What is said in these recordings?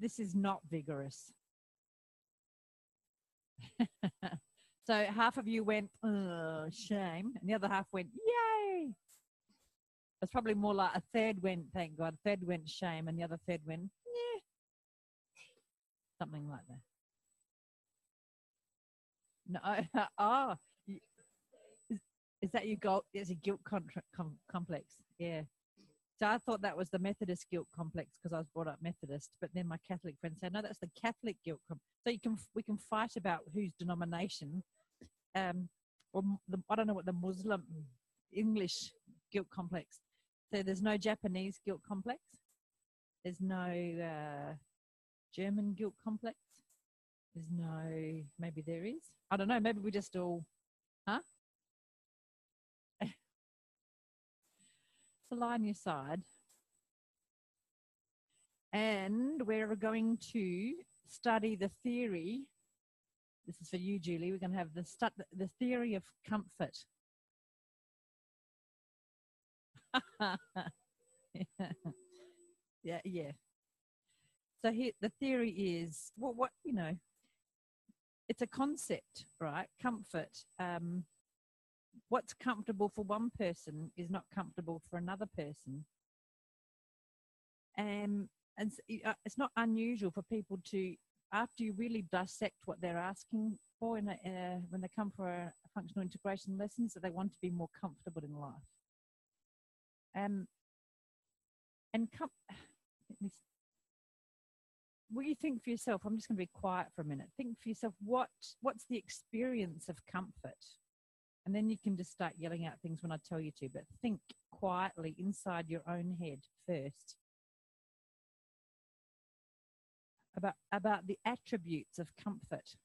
this is not vigorous. so half of you went, shame, and the other half went, yay. It's probably more like a third went, thank God, a third went shame, and the other third went, yeah. Something like that. No, oh, is, is that your guilt? Is a guilt com- complex? Yeah. So I thought that was the Methodist guilt complex because I was brought up Methodist, but then my Catholic friend said, no, that's the Catholic guilt complex. So you can we can fight about whose denomination, um, or the, I don't know what the Muslim English guilt complex. So there's no Japanese guilt complex. There's no uh, German guilt complex. There's no, maybe there is. I don't know. Maybe we just all, lie on your side. And we're going to study the theory. This is for you, Julie. We're going to have the, the theory of comfort. yeah, yeah. So here, the theory is what, what you know. It's a concept, right? Comfort. Um, what's comfortable for one person is not comfortable for another person. Um, and uh, it's not unusual for people to, after you really dissect what they're asking for in a, when they come for a functional integration lessons, that they want to be more comfortable in life. Um, and come, will you think for yourself? I'm just going to be quiet for a minute. Think for yourself. What what's the experience of comfort? And then you can just start yelling out things when I tell you to. But think quietly inside your own head first about about the attributes of comfort.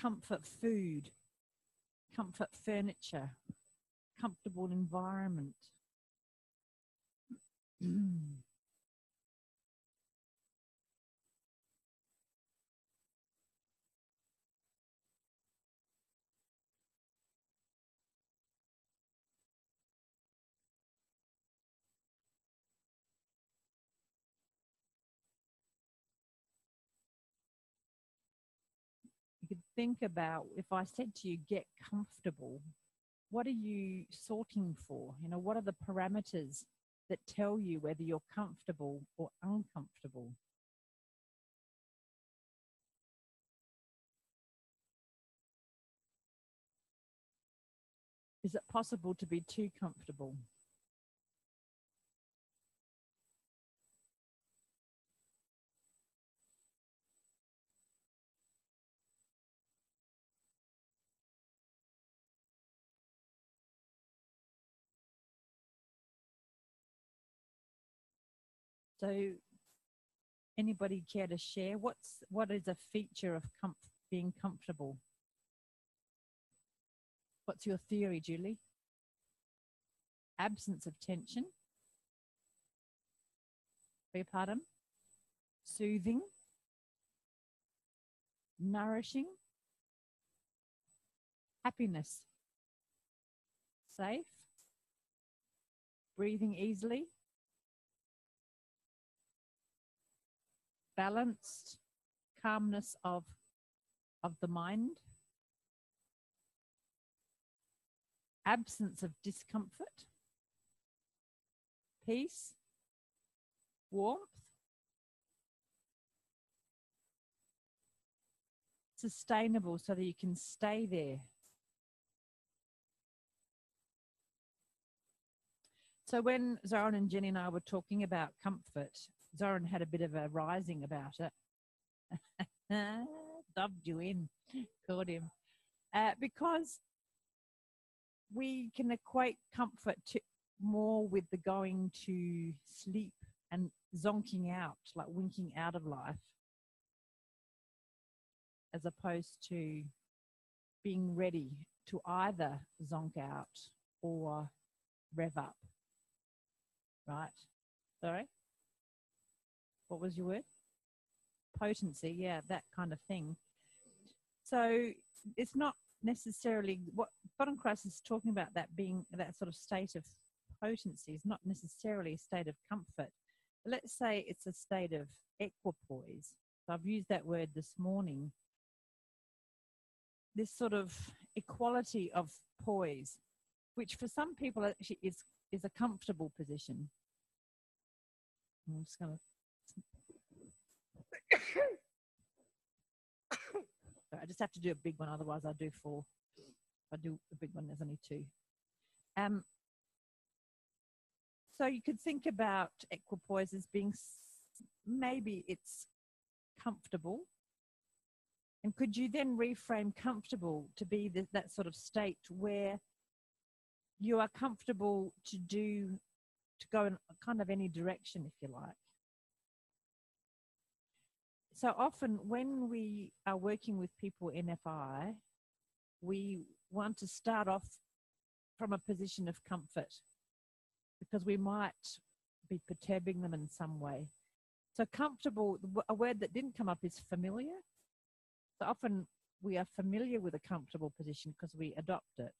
Comfort food, comfort furniture, comfortable environment. could think about if I said to you, get comfortable, what are you sorting for? You know, what are the parameters that tell you whether you're comfortable or uncomfortable? Is it possible to be too comfortable? So, anybody care to share? What's what is a feature of being comfortable? What's your theory, Julie? Absence of tension. Beg pardon? Soothing. Nourishing. Happiness. Safe. Breathing easily. Balanced calmness of, of the mind, absence of discomfort, peace, warmth, sustainable so that you can stay there. So when Zoran and Jenny and I were talking about comfort, Zoran had a bit of a rising about it. Dubbed you in, caught him. Uh, because we can equate comfort to more with the going to sleep and zonking out, like winking out of life, as opposed to being ready to either zonk out or rev up. Right? Sorry? What was your word? Potency, yeah, that kind of thing. So it's not necessarily what Feldenkrais is talking about that being that sort of state of potency is not necessarily a state of comfort. Let's say it's a state of equipoise. So I've used that word this morning. This sort of equality of poise, which for some people actually is, is a comfortable position. I'm just going to. I just have to do a big one, otherwise I do four. If I do a big one, there's only two. Um, so you could think about equipoise as being maybe it's comfortable. And could you then reframe comfortable to be the, that sort of state where you are comfortable to do, to go in kind of any direction, if you like? So often when we are working with people in FI, we want to start off from a position of comfort because we might be perturbing them in some way. So, comfortable, a word that didn't come up is familiar. So, often we are familiar with a comfortable position because we adopt it.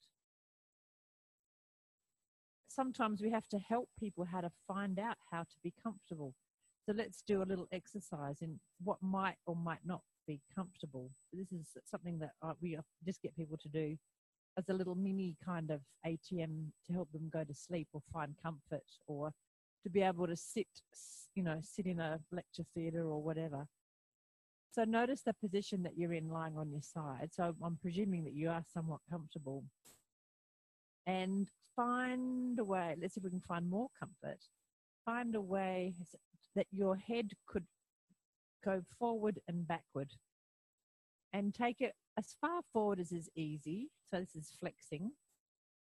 Sometimes we have to help people how to find out how to be comfortable. So, let's do a little exercise in what might or might not be comfortable. This is something that we just get people to do as a little mini kind of ATM to help them go to sleep or find comfort or to be able to sit, you know, sit in a lecture theatre or whatever. So notice the position that you're in lying on your side. So I'm presuming that you are somewhat comfortable. And find a way, let's see if we can find more comfort. Find a way that your head could go forward and backward and take it as far forward as is easy. So this is flexing,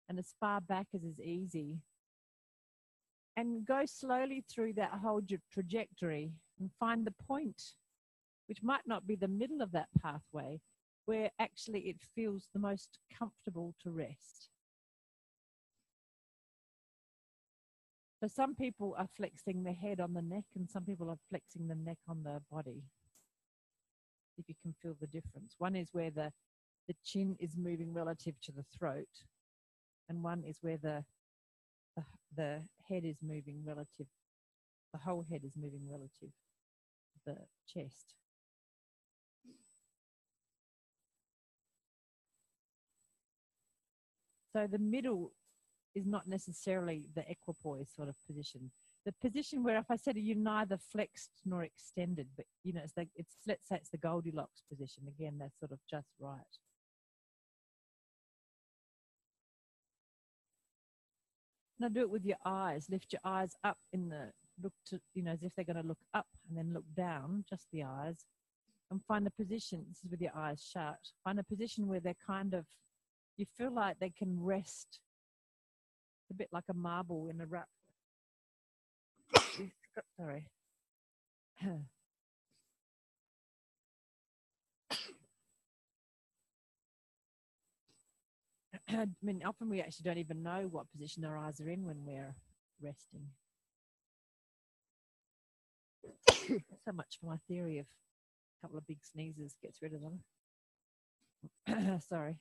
and as far back as is easy. And go slowly through that whole trajectory and find the point, which might not be the middle of that pathway, where actually it feels the most comfortable to rest. So some people are flexing the head on the neck, and some people are flexing the neck on the body if you can feel the difference. One is where the, the chin is moving relative to the throat, and one is where the, the, the head is moving relative, the whole head is moving relative to the chest. So the middle is not necessarily the equipoise sort of position the position where if I said you're neither flexed nor extended, but you know, it's like it's let's say it's the Goldilocks position again. That's sort of just right. Now do it with your eyes. Lift your eyes up in the look to you know as if they're going to look up and then look down, just the eyes, and find the position. This is with your eyes shut. Find a position where they're kind of you feel like they can rest a bit like a marble in a wrap sorry. I mean, often we actually don't even know what position our eyes are in when we're resting. so much for my theory of a couple of big sneezes gets rid of them. Sorry.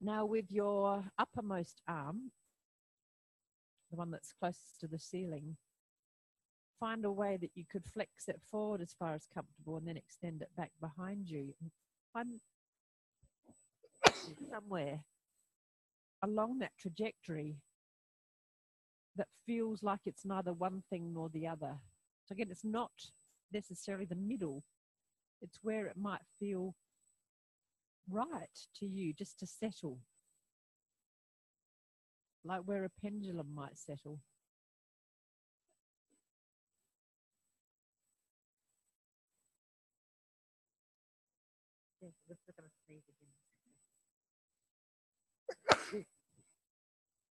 Now, with your uppermost arm, the one that's closest to the ceiling, find a way that you could flex it forward as far as comfortable and then extend it back behind you. Find somewhere along that trajectory that feels like it's neither one thing nor the other. So again, it's not necessarily the middle. It's where it might feel right to you just to settle like where a pendulum might settle.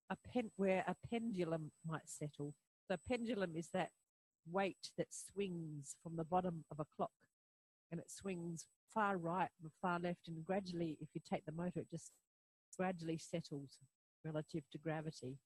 a pen where a pendulum might settle. The pendulum is that weight that swings from the bottom of a clock and it swings far right and far left and gradually if you take the motor it just gradually settles relative to gravity.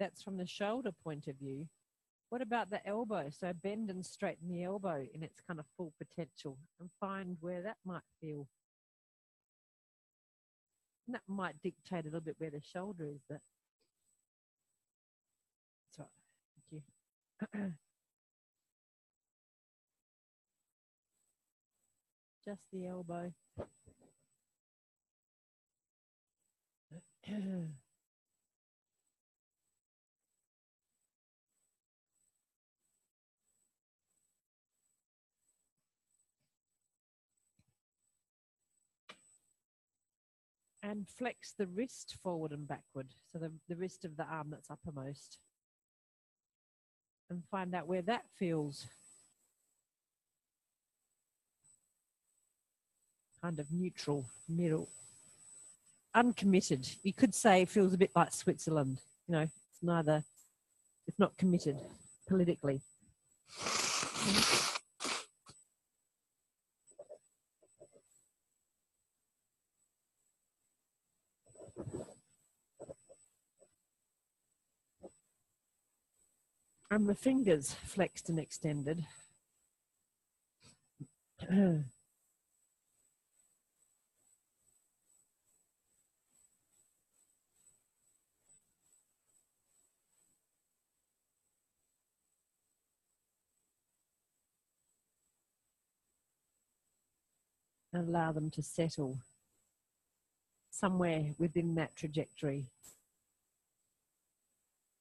That's from the shoulder point of view. What about the elbow? So bend and straighten the elbow in its kind of full potential and find where that might feel. And that might dictate a little bit where the shoulder is, but that's right. Thank you. Just the elbow. and flex the wrist forward and backward. So the, the wrist of the arm that's uppermost. And find out where that feels kind of neutral, middle, uncommitted. You could say it feels a bit like Switzerland. You know, it's neither, it's not committed politically. And the fingers flexed and extended. allow them to settle somewhere within that trajectory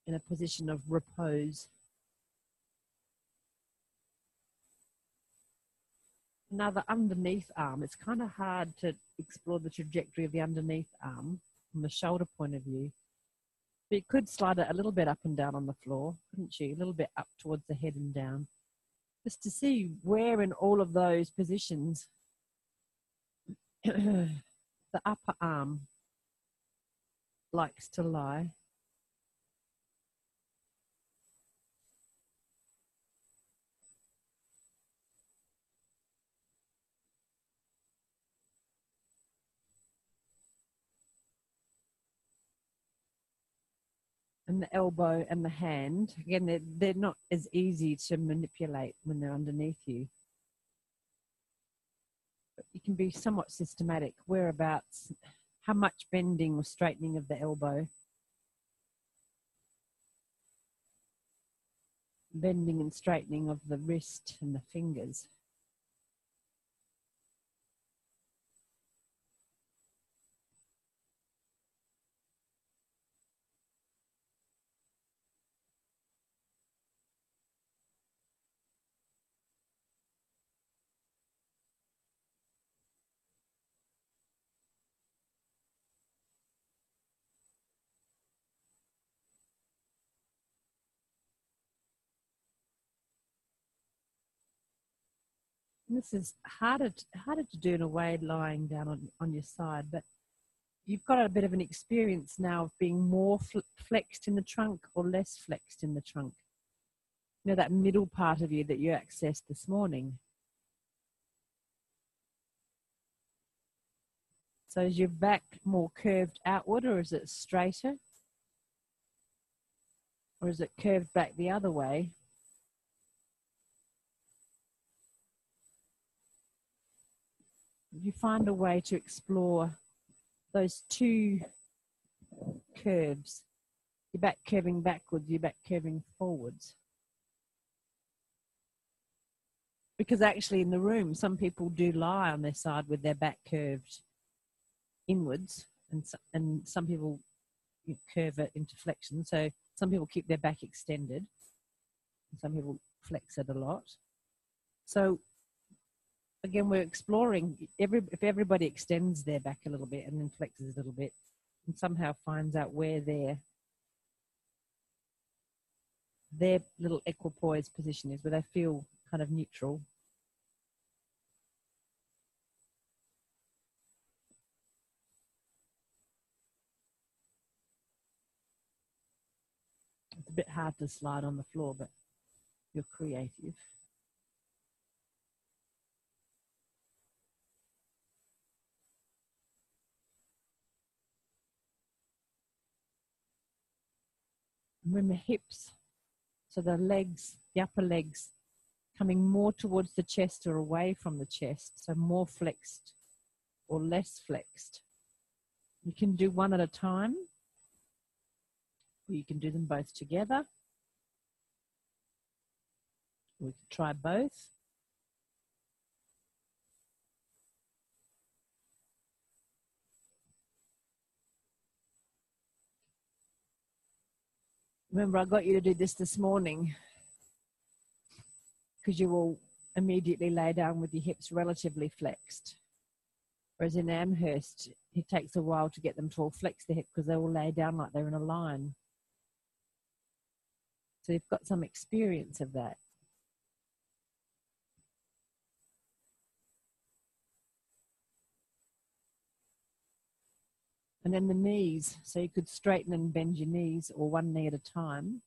in a position of repose. Now the underneath arm, it's kind of hard to explore the trajectory of the underneath arm from the shoulder point of view. But you could slide it a little bit up and down on the floor, couldn't you? A little bit up towards the head and down. Just to see where in all of those positions the upper arm likes to lie. and the elbow and the hand. Again they're, they're not as easy to manipulate when they're underneath you. But you can be somewhat systematic. Whereabouts how much bending or straightening of the elbow? Bending and straightening of the wrist and the fingers this is harder to, harder to do in a way lying down on, on your side, but you've got a bit of an experience now of being more fl- flexed in the trunk or less flexed in the trunk. You know, that middle part of you that you accessed this morning. So is your back more curved outward or is it straighter? Or is it curved back the other way? You find a way to explore those two curves, your back curving backwards, your back curving forwards. Because actually, in the room, some people do lie on their side with their back curved inwards, and, and some people curve it into flexion. So some people keep their back extended, some people flex it a lot. So again, we're exploring every if everybody extends their back a little bit and then flexes a little bit, and somehow finds out where their their little equipoise position is, where they feel kind of neutral. It's a bit hard to slide on the floor, but you're creative. Remember hips. So the legs, the upper legs, coming more towards the chest or away from the chest. So more flexed or less flexed. You can do one at a time, or you can do them both together. We can try both. Remember, I got you to do this this morning because you will immediately lay down with your hips relatively flexed. Whereas in Amherst, it takes a while to get them to all flex the hip because they all lay down like they're in a line. So you've got some experience of that. And then the knees. So you could straighten and bend your knees or one knee at a time.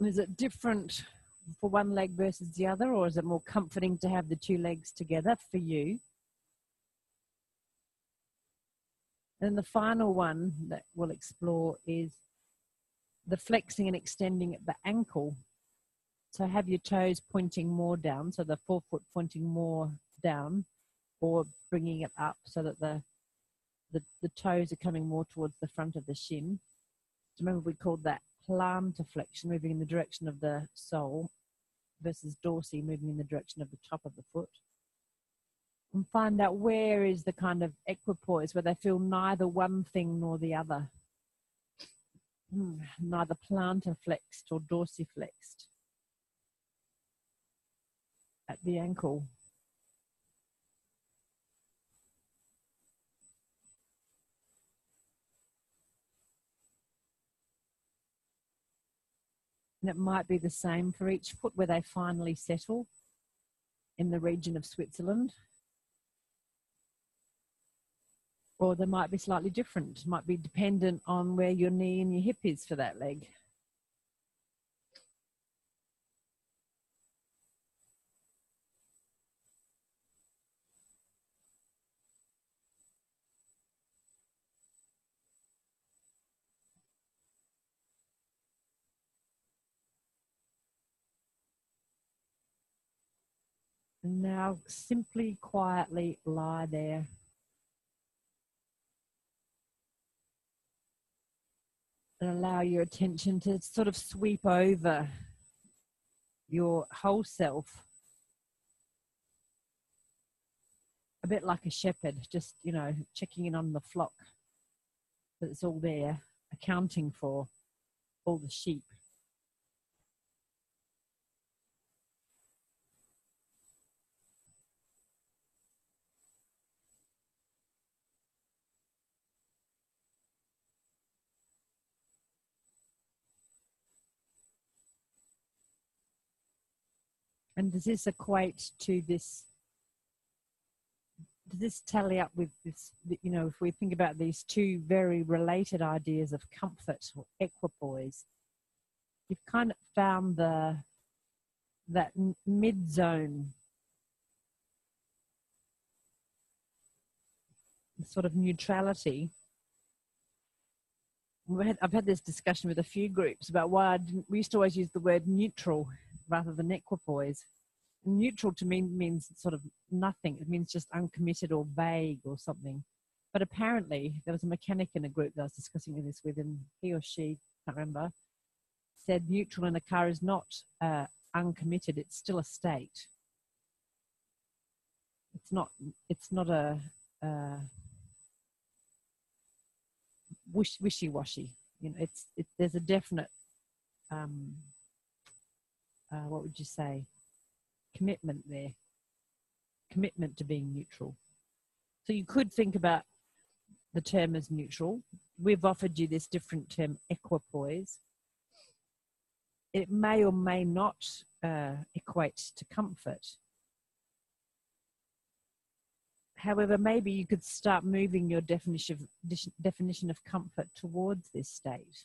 Is it different for one leg versus the other, or is it more comforting to have the two legs together for you? And the final one that we'll explore is the flexing and extending at the ankle. So have your toes pointing more down, so the forefoot pointing more down, or bringing it up so that the, the, the toes are coming more towards the front of the shin. So remember we called that plantar flexion, moving in the direction of the sole, versus dorsi, moving in the direction of the top of the foot. And find out where is the kind of equipoise where they feel neither one thing nor the other. Hmm, neither plantar flexed or dorsiflexed at the ankle. And it might be the same for each foot where they finally settle in the region of Switzerland. Or they might be slightly different, might be dependent on where your knee and your hip is for that leg. And now simply quietly lie there. And allow your attention to sort of sweep over your whole self. A bit like a shepherd, just, you know, checking in on the flock that's all there, accounting for all the sheep. And does this equate to this? Does this tally up with this? You know, if we think about these two very related ideas of comfort or equipoise, you've kind of found the that mid zone sort of neutrality. I've had this discussion with a few groups about why I didn't, we used to always use the word neutral rather than equipoise. Neutral to me means sort of nothing. It means just uncommitted or vague or something. But apparently, there was a mechanic in a group that I was discussing this with, and he or she, I can't remember, said neutral in a car is not uh, uncommitted. It's still a state. It's not. It's not a. Uh, wish, wishy-washy. You know, it's it, there's a definite um, uh, what would you say, commitment there, commitment to being neutral. So you could think about the term as neutral. We've offered you this different term, equipoise. it may or may not uh, equate to comfort. However, maybe you could start moving your definition of, definition of comfort towards this state.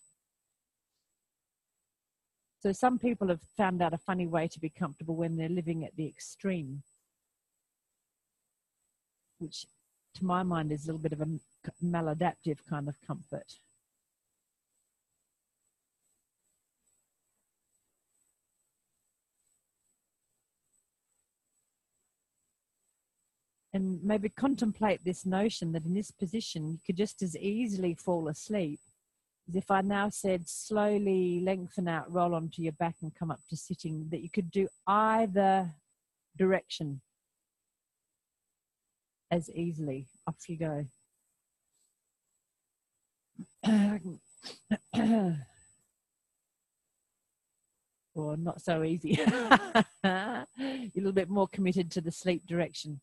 So some people have found out a funny way to be comfortable when they're living at the extreme, which to my mind is a little bit of a maladaptive kind of comfort. and maybe contemplate this notion that in this position you could just as easily fall asleep as if I now said slowly lengthen out, roll onto your back, and come up to sitting, that you could do either direction as easily. Off you go. or not so easy. a little bit more committed to the sleep direction.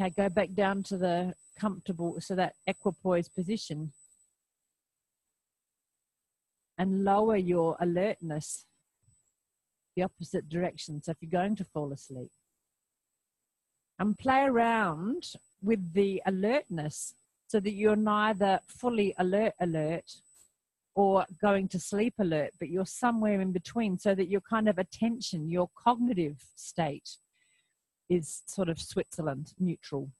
Okay, go back down to the comfortable, so that equipoise position. And lower your alertness the opposite direction. So if you're going to fall asleep, and play around with the alertness so that you're neither fully alert, alert, or going to sleep alert, but you're somewhere in between so that your kind of attention, your cognitive state is sort of Switzerland neutral.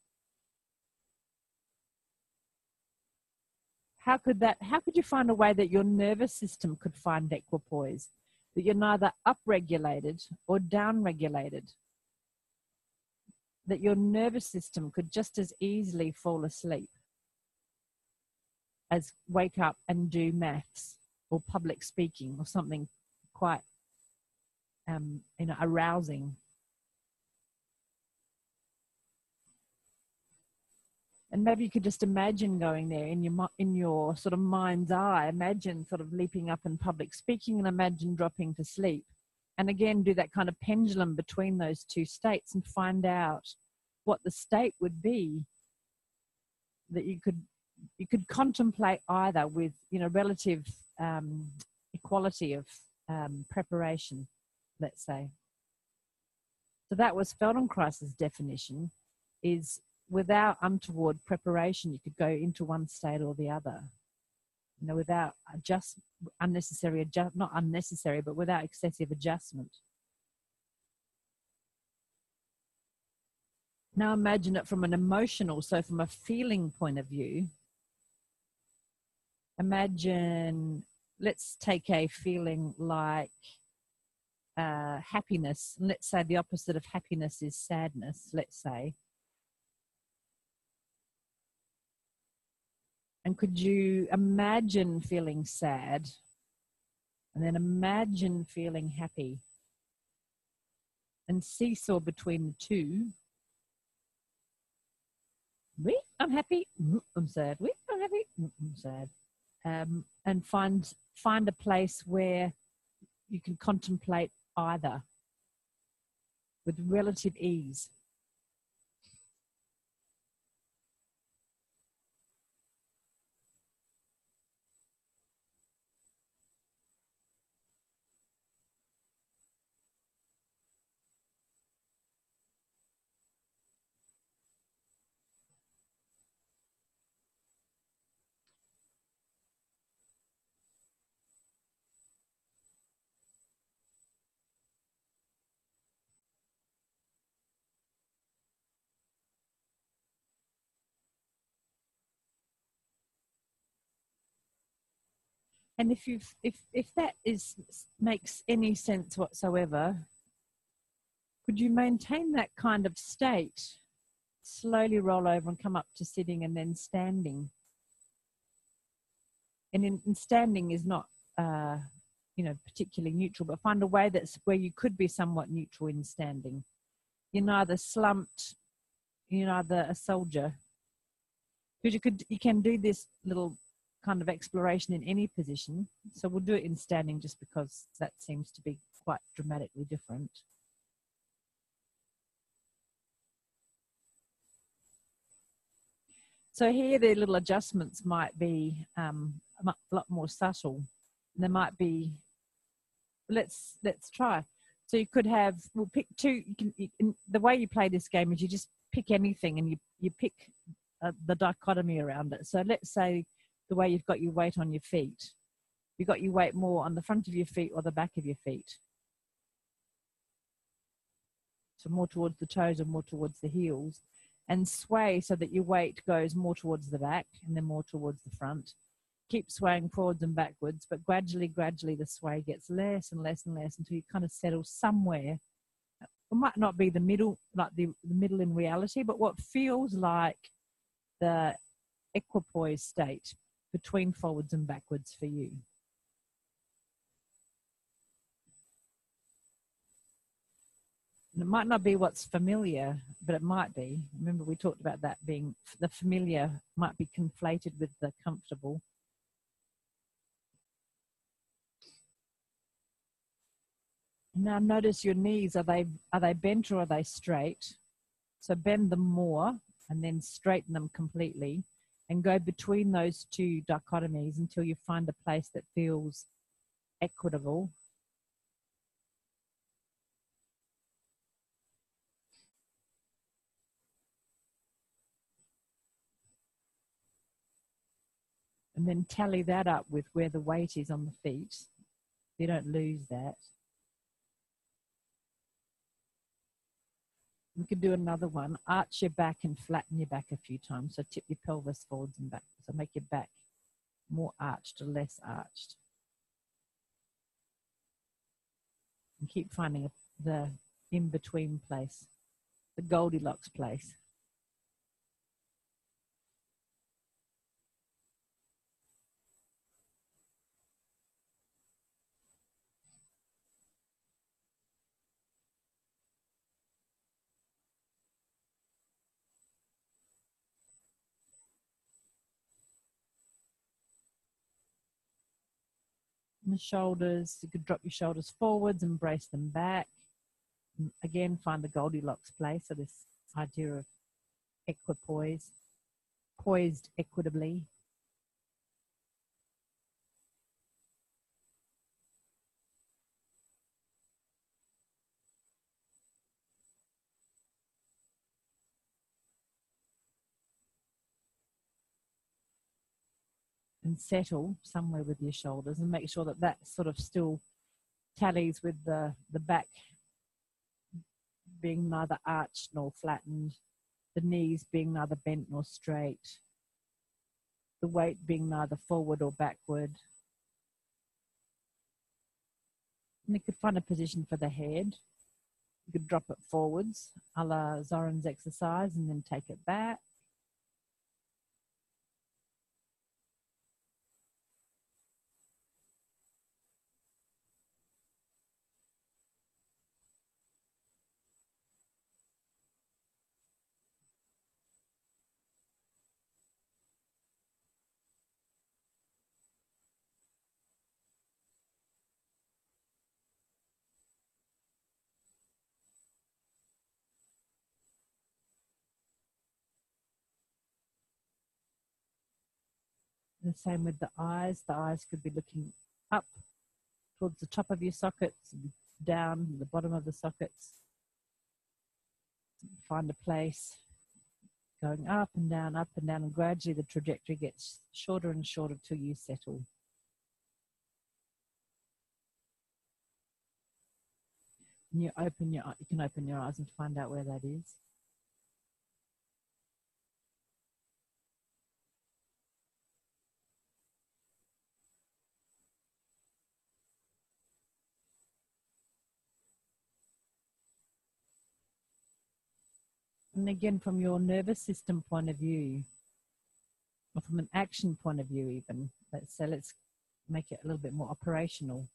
How could that, how could you find a way that your nervous system could find equipoise? That you're neither upregulated or downregulated? That your nervous system could just as easily fall asleep as wake up and do maths or public speaking or something quite um, you know arousing and maybe you could just imagine going there in your in your sort of mind's eye. Imagine sort of leaping up in public speaking and imagine dropping to sleep. And again do that kind of pendulum between those two states and find out what the state would be that you could you could contemplate either with you know relative um, equality of um, preparation let's say. So that was feldenkrais's definition is without untoward preparation, you could go into one state or the other. You know, without just unnecessary adjust, not unnecessary, but without excessive adjustment. Now imagine it from an emotional, so from a feeling point of view. Imagine, let's take a feeling like uh, happiness. Let's say the opposite of happiness is sadness, let's say. And could you imagine feeling sad and then imagine feeling happy and seesaw between the two? We, I'm happy. Mm, I'm sad. We, I'm happy. Mm, I'm sad. Um, and find find a place where you can contemplate either with relative ease. And if you if if that is makes any sense whatsoever could you maintain that kind of state slowly roll over and come up to sitting and then standing? And in, in standing is not uh, you know particularly neutral but find a way that's where you could be somewhat neutral in standing. You're neither slumped you're neither a soldier. Because you could you can do this little kind of exploration in any position. So we'll do it in standing just because that seems to be quite dramatically different. So here the little adjustments might be um, a lot more subtle. There might be. Let's let's try. So you could have. We'll pick two. You can, the way you play this game is you just pick anything and you you pick uh, the dichotomy around it. So let's say the way you've got your weight on your feet, you've got your weight more on the front of your feet or the back of your feet. So more towards the toes or more towards the heels and sway so that your weight goes more towards the back and then more towards the front. Keep swaying forwards and backwards, but gradually, gradually the sway gets less and less and less until you kind of settle somewhere. It might not be the middle, like the, the middle in reality, but what feels like the equipoise state between forwards and backwards for you. And it might not be what's familiar, but it might be. Remember, we talked about that being the familiar might be conflated with the comfortable. Now notice your knees. Are they are they bent or are they straight? So bend them more and then straighten them completely and go between those two dichotomies until you find a place that feels equitable and then tally that up with where the weight is on the feet. You don't lose that. We could do another one. Arch your back and flatten your back a few times. So tip your pelvis forwards and back. So make your back more arched or less arched. And keep finding the in between place, the Goldilocks place. The shoulders. You could drop your shoulders forwards and brace them back. Again, find the Goldilocks place. So this idea of equipoise, poised equitably. Settle somewhere with your shoulders and make sure that that sort of still tallies with the, the back being neither arched nor flattened, the knees being neither bent nor straight, the weight being neither forward or backward. And you could find a position for the head. You could drop it forwards, a la Zoran's exercise, and then take it back. The same with the eyes. The eyes could be looking up towards the top of your sockets, down the bottom of the sockets. Find a place going up and down, up and down, and gradually the trajectory gets shorter and shorter till you settle. And you open your you can open your eyes and find out where that is. And again, from your nervous system point of view, or from an action point of view, even, let's say, let's make it a little bit more operational,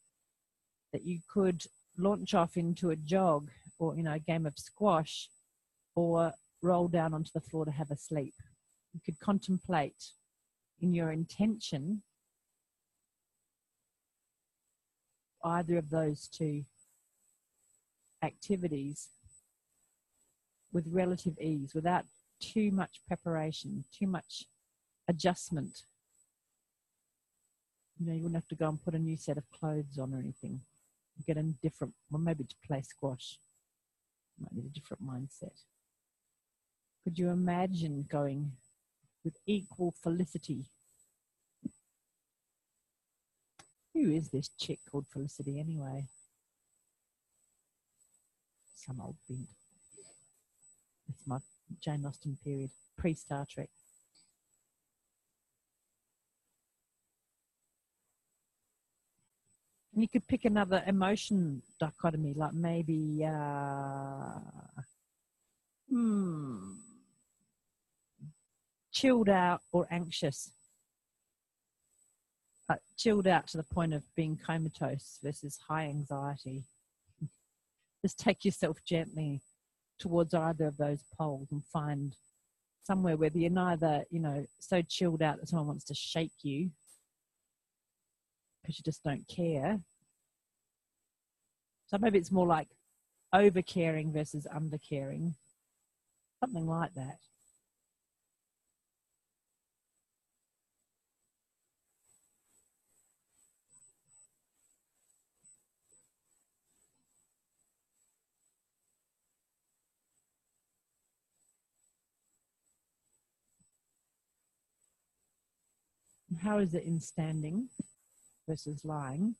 that you could launch off into a jog or, you know, a game of squash or roll down onto the floor to have a sleep. You could contemplate in your intention either of those two activities with relative ease without too much preparation, too much adjustment. You know, you wouldn't have to go and put a new set of clothes on or anything. Get a different, well, maybe to play squash. You might need a different mindset. Could you imagine going with equal felicity? Who is this chick called Felicity anyway? Some old bint. It's my Jane Austen period, pre Star Trek. And you could pick another emotion dichotomy, like maybe, uh, hmm, chilled out or anxious. Chilled out to the point of being comatose versus high anxiety. Just take yourself gently towards either of those poles and find somewhere where you're neither, you know, so chilled out that someone wants to shake you because you just don't care. So maybe it's more like over caring versus under caring, something like that. How is it in standing versus lying?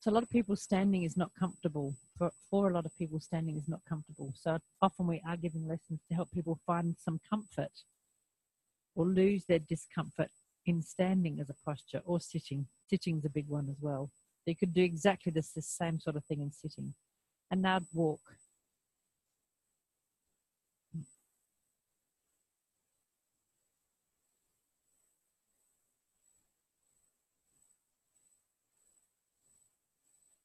So a lot of people standing is not comfortable. For, for a lot of people, standing is not comfortable. So often we are giving lessons to help people find some comfort or lose their discomfort in standing as a posture or sitting. Sitting's a big one as well. They could do exactly this, the same sort of thing in sitting. And now walk.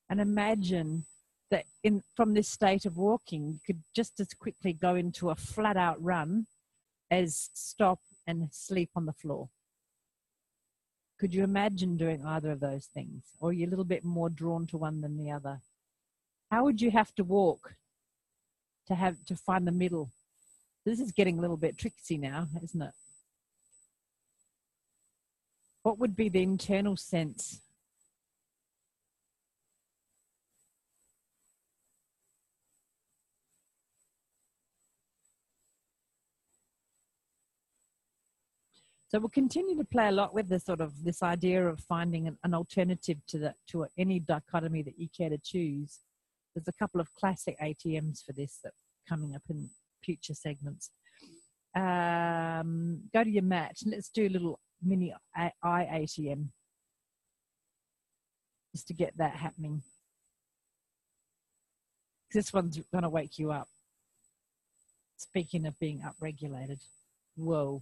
And imagine that in from this state of walking you could just as quickly go into a flat out run as stop and sleep on the floor. Could you imagine doing either of those things? Or are you a little bit more drawn to one than the other? How would you have to walk to have to find the middle? This is getting a little bit tricky now isn't it? What would be the internal sense So we'll continue to play a lot with this sort of this idea of finding an, an alternative to that to any dichotomy that you care to choose. There's a couple of classic ATMs for this that coming up in future segments. Um, go to your mat let's do a little mini I ATM just to get that happening. This one's going to wake you up. Speaking of being upregulated, whoa.